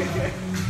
Yeah.